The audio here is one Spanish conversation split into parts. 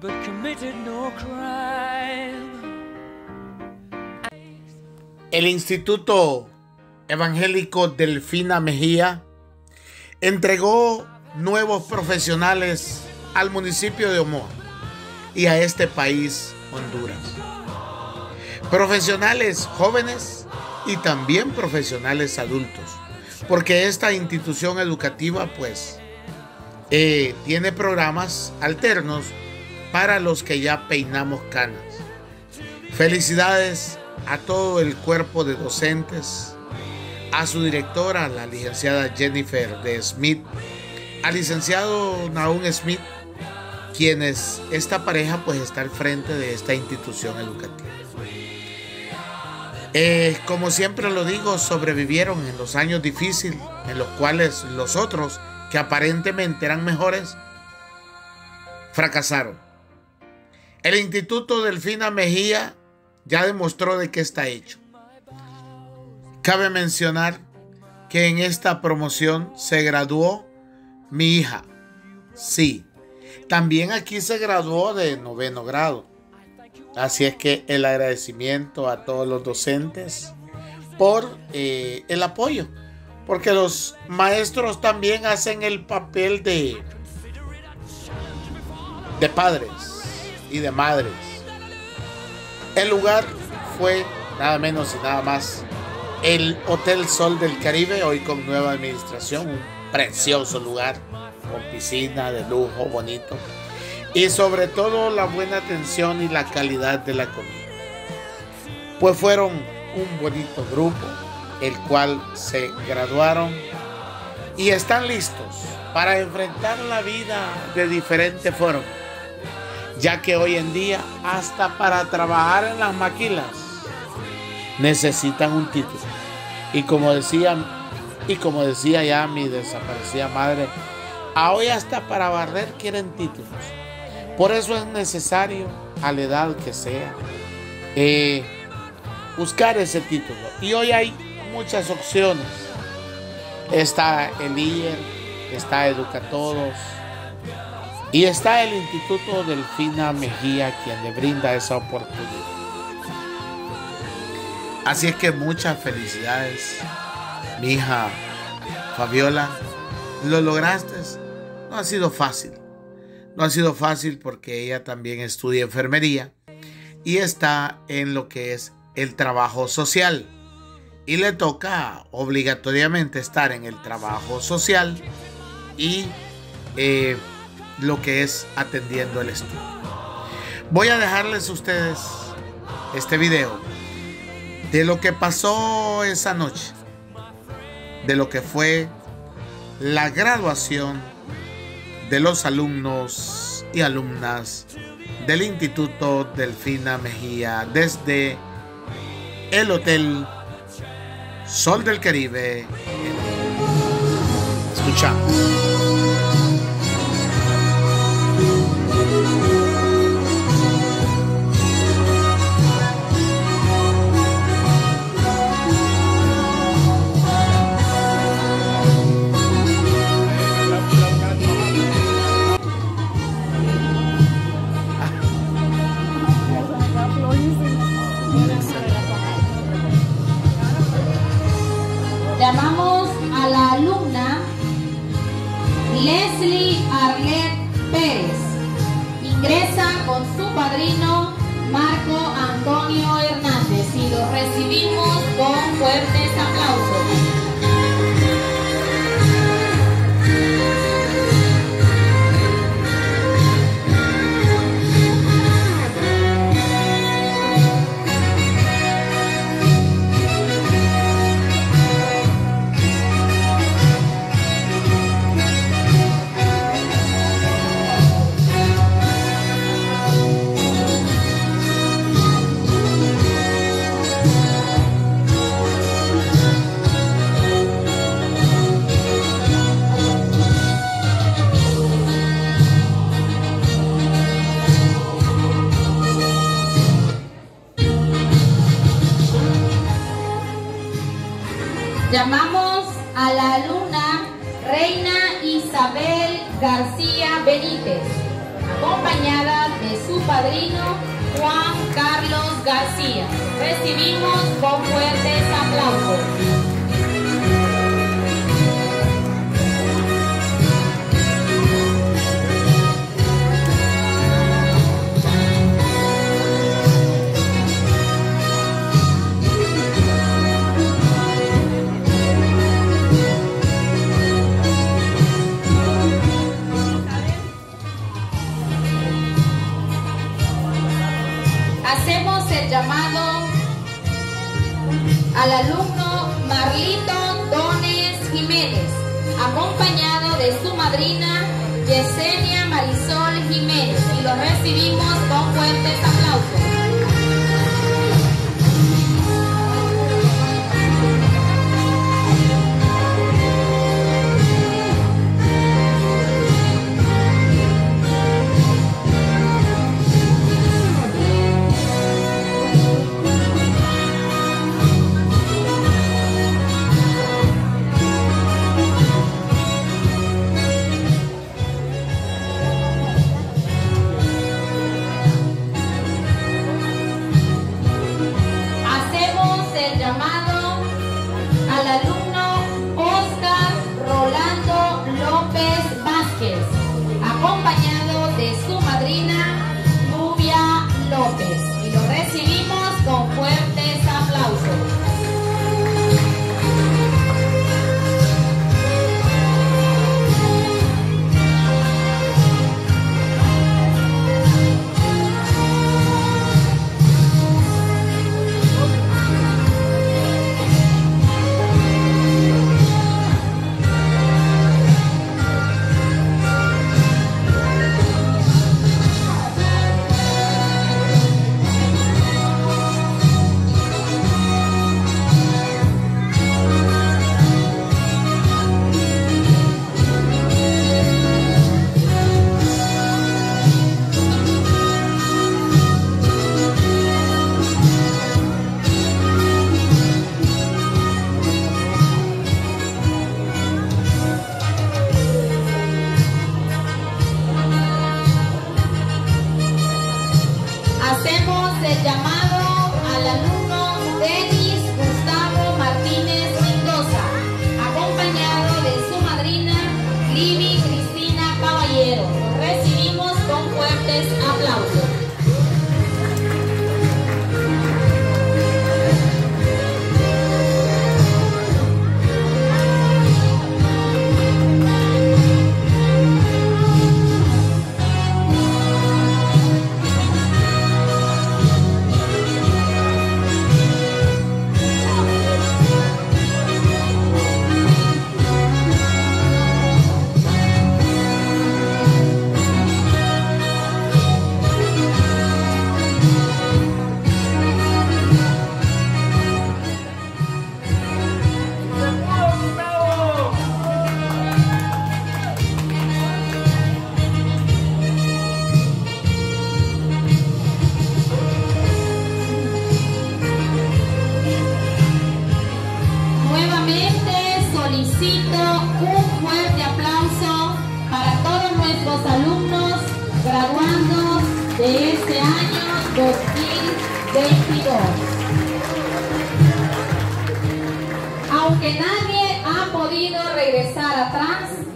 But committed no crime. El Instituto Evangélico Delfina Mejía entregó nuevos profesionales al municipio de Omoa y a este país, Honduras. Profesionales jóvenes y también profesionales adultos, porque esta institución educativa pues eh, tiene programas alternos para los que ya peinamos canas. Felicidades a todo el cuerpo de docentes, a su directora, la licenciada Jennifer de Smith, al licenciado Naum Smith, quienes esta pareja pues está al frente de esta institución educativa. Eh, como siempre lo digo, sobrevivieron en los años difíciles en los cuales los otros, que aparentemente eran mejores, fracasaron. El Instituto Delfina Mejía ya demostró de qué está hecho. Cabe mencionar que en esta promoción se graduó mi hija. Sí, también aquí se graduó de noveno grado. Así es que el agradecimiento a todos los docentes por eh, el apoyo. Porque los maestros también hacen el papel de, de padres y de madres. El lugar fue nada menos y nada más el Hotel Sol del Caribe, hoy con nueva administración, un precioso lugar, con piscina de lujo, bonito, y sobre todo la buena atención y la calidad de la comida. Pues fueron un bonito grupo, el cual se graduaron y están listos para enfrentar la vida de diferente forma, ya que hoy en día hasta para trabajar en las maquilas necesitan un título. Y como decía, y como decía ya mi desaparecida madre, a hoy hasta para barrer quieren títulos. Por eso es necesario, a la edad que sea, eh, buscar ese título. Y hoy hay muchas opciones. Está el IER, está Educatodos y está el Instituto Delfina Mejía quien le brinda esa oportunidad. Así es que muchas felicidades, mi hija Fabiola. Lo lograste. No ha sido fácil. No ha sido fácil porque ella también estudia enfermería y está en lo que es el trabajo social. Y le toca obligatoriamente estar en el trabajo social y eh, lo que es atendiendo el estudio. Voy a dejarles a ustedes este video de lo que pasó esa noche, de lo que fue la graduación de los alumnos y alumnas del Instituto Delfina Mejía desde el Hotel Sol del Caribe. Escuchamos. Acompañada de su padrino Juan Carlos García. Recibimos con fuertes aplausos. Recibimos con fuertes aplausos. Cristina Caballero. Lo recibimos con fuertes aplausos.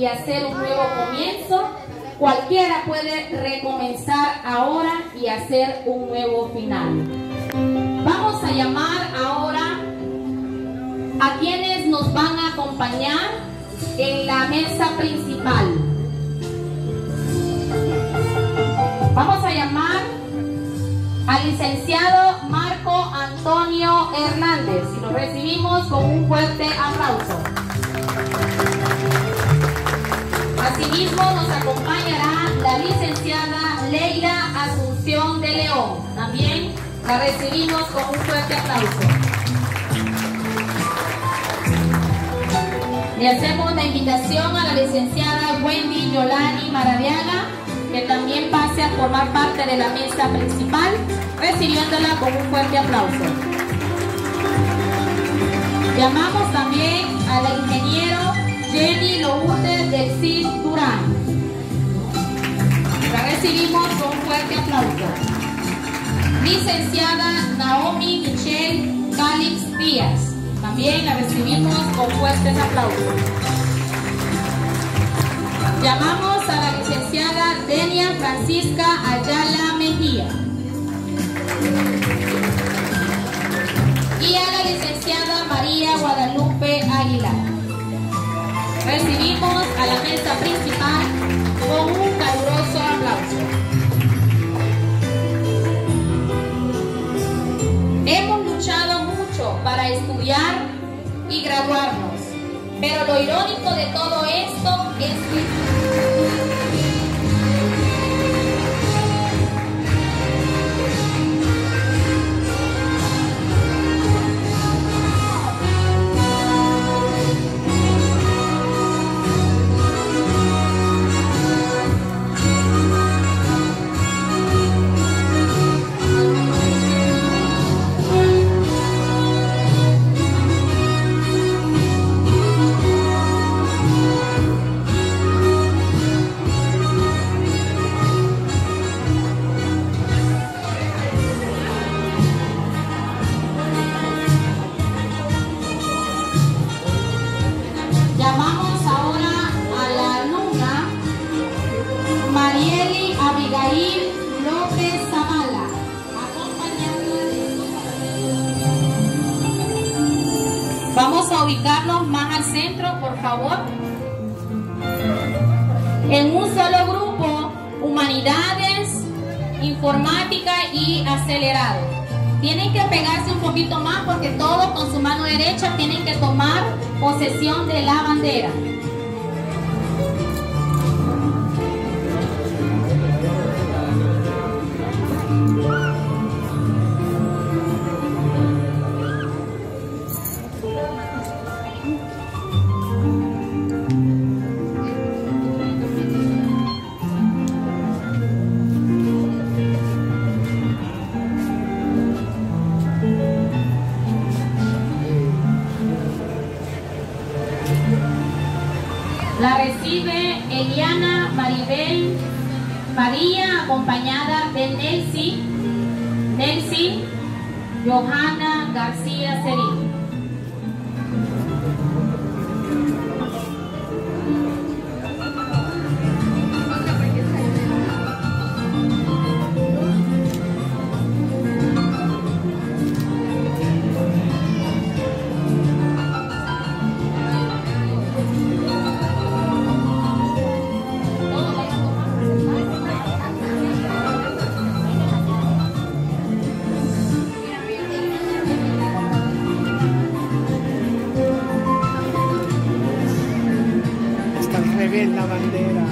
Y hacer un nuevo comienzo, cualquiera puede recomenzar ahora y hacer un nuevo final. Vamos a llamar ahora a quienes nos van a acompañar en la mesa principal. Vamos a llamar al licenciado Marco Antonio Hernández y lo recibimos con un fuerte aplauso. Asimismo nos acompañará la licenciada Leila Asunción de León. También la recibimos con un fuerte aplauso. Le hacemos la invitación a la licenciada Wendy Yolani Maradiaga, que también pase a formar parte de la mesa principal, recibiéndola con un fuerte aplauso. Llamamos también al ingeniero Jenny Lourdes del CID Durán. La recibimos con fuerte aplauso. Licenciada Naomi Michelle Calix Díaz. También la recibimos con fuertes aplausos. Llamamos a la licenciada Denia Francisca Ayala Mejía. Y a la licenciada María Guadalupe Aguilar. Recibimos a la mesa principal con un caluroso aplauso. Hemos luchado mucho para estudiar y graduarnos, pero lo irónico de todo esto es que Vamos a ubicarnos más al centro, por favor. En un solo grupo, humanidades, informática y acelerado. Tienen que pegarse un poquito más porque todos con su mano derecha tienen que tomar posesión de la bandera. La recibe Eliana Maribel María, acompañada de Nelcy, Nelcy Johanna García Cerín. Revés la bandera.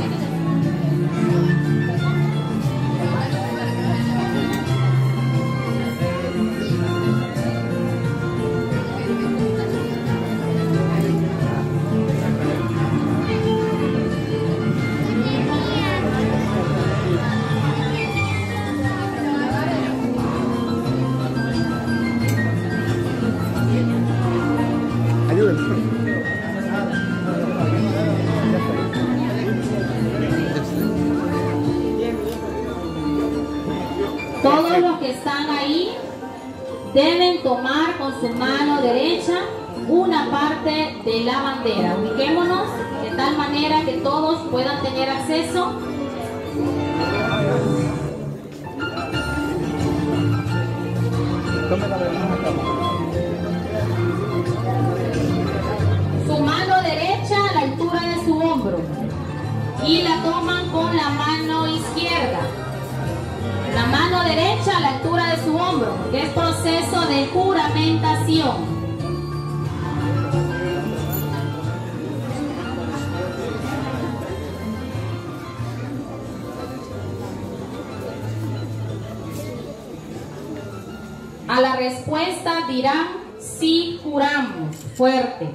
Su mano derecha una parte de la bandera. Ubiquémonos de tal manera que todos puedan tener acceso. Su mano derecha a la altura de su hombro y la toman con la mano derecha a la altura de su hombro, que es proceso de juramentación. A la respuesta dirán sí juramos, fuerte.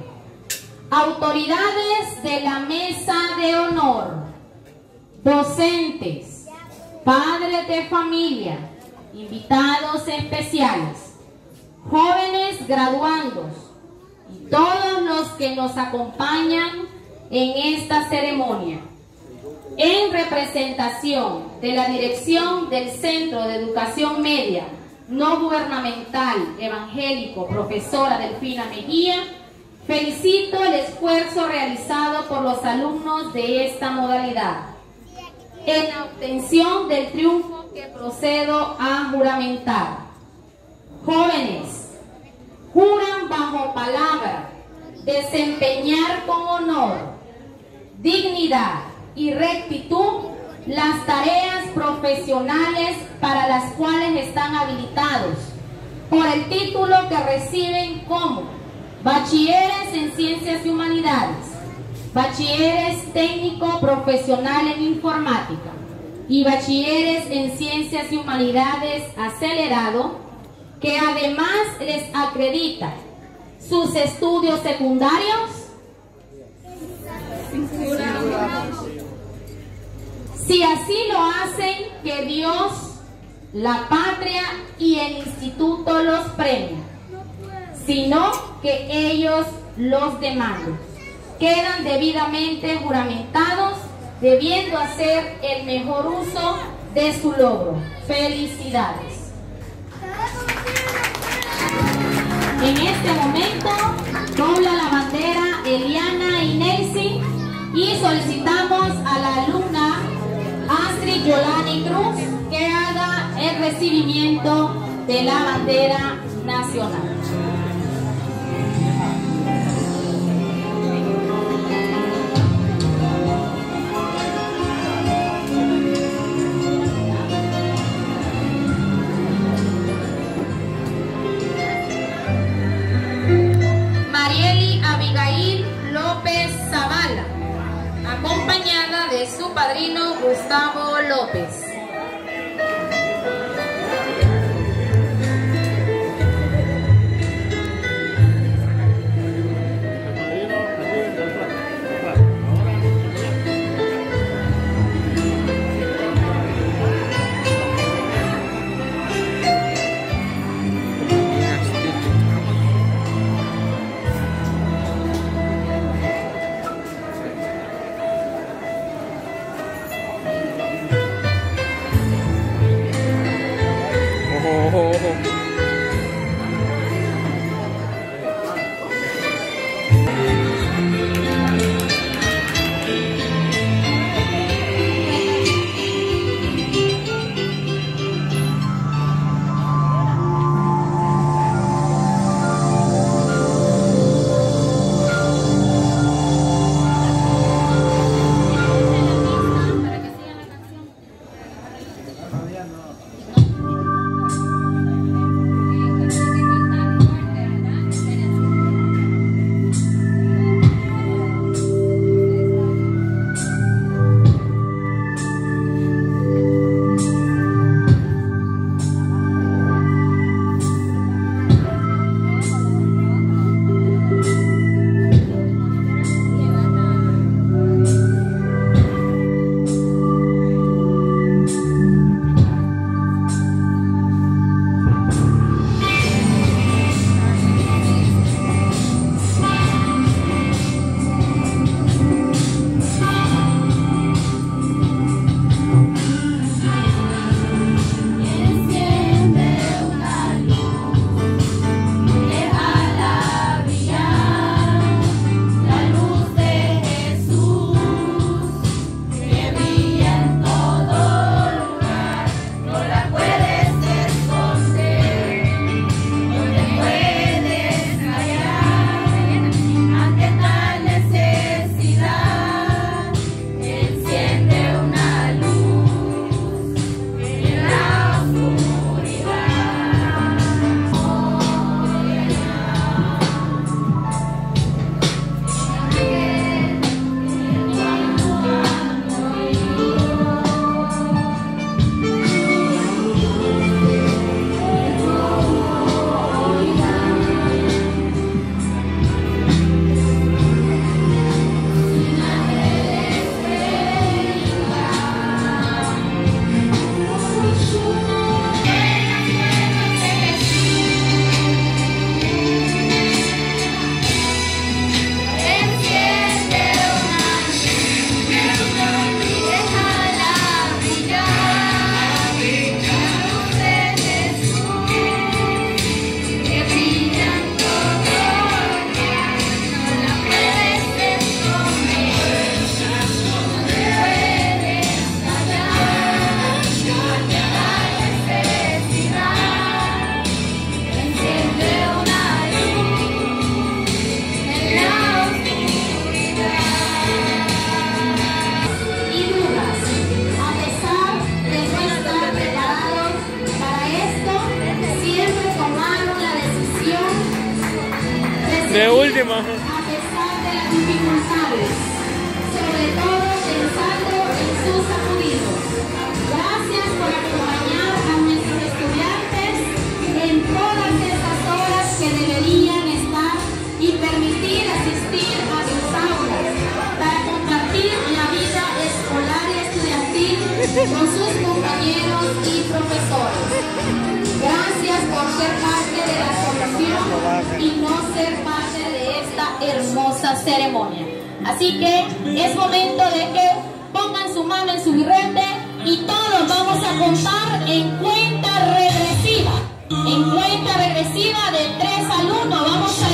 Autoridades de la mesa de honor, docentes, padres de familia, invitados especiales, jóvenes graduandos y todos los que nos acompañan en esta ceremonia. En representación de la dirección del Centro de Educación Media No Gubernamental Evangélico Profesora Delfina Mejía, felicito el esfuerzo realizado por los alumnos de esta modalidad en la obtención del triunfo que procedo a juramentar. Jóvenes, juran bajo palabra desempeñar con honor, dignidad y rectitud las tareas profesionales para las cuales están habilitados por el título que reciben como bachilleres en ciencias y humanidades, bachilleres técnico profesional en informática y bachilleres en ciencias y humanidades acelerado, que además les acredita sus estudios secundarios. Si así lo hacen, que Dios, la patria y el instituto los premien, sino que ellos los demandan quedan debidamente juramentados, debiendo hacer el mejor uso de su logro. Felicidades. En este momento dobla la bandera Eliana Nancy y solicitamos a la alumna Astrid Yolani Cruz que haga el recibimiento de la bandera nacional. Padrino Gustavo López. hermosa ceremonia. Así que es momento de que pongan su mano en su birrete y todos vamos a contar en cuenta regresiva. En cuenta regresiva de tres alumnos vamos a